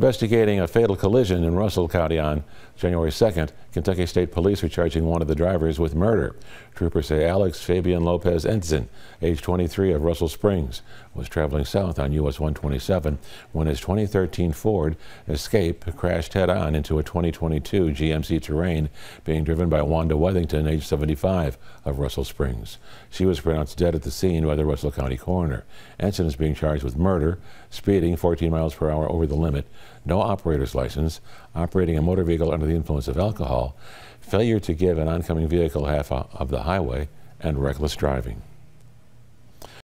Investigating a fatal collision in Russell County on January 2nd, Kentucky State Police are charging one of the drivers with murder. Troopers say Alex Fabian Lopez Entzin, age 23 of Russell Springs, was traveling south on US 127 when his 2013 Ford Escape crashed head-on into a 2022 GMC Terrain being driven by Wanda Wethington, age 75 of Russell Springs. She was pronounced dead at the scene by the Russell County coroner. Entzin is being charged with murder, speeding 14 miles per hour over the limit, no operator's license, operating a motor vehicle under the influence of alcohol, failure to give an oncoming vehicle half of the highway, and reckless driving.